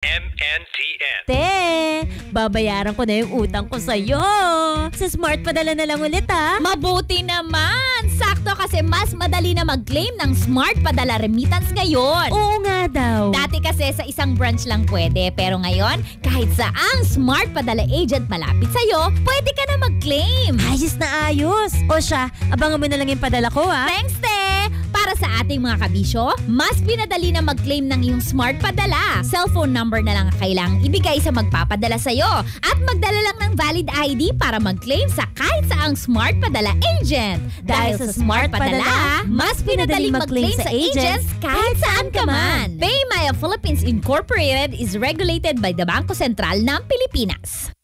MNTN. Te, babayaran ko na yung utang ko sa'yo. Sa Smart Padala na lang ulit ah. Mabuti naman! Sakto kasi mas madali na mag-claim ng Smart Padala Remittance ngayon. Oo nga daw. Dati kasi sa isang branch lang pwede, pero ngayon, kahit saang Smart Padala agent malapit sa'yo, pwede ka na mag-claim. Ayos na ayos. O siya, abangan mo na lang yung padala ko ah. Thanks, te! Para sa ating mga kabisyo, mas pinadali na mag-claim ng iyong Smart Padala. Cellphone number na lang ang kailangang ibigay sa magpapadala sa'yo. At magdala lang ng valid ID para mag-claim sa kahit saang Smart Padala agent. Dahil sa Smart Padala, mas pinadali mag-claim sa agents kahit saan ka man. PayMaya Philippines Incorporated is regulated by the Bangko Sentral ng Pilipinas.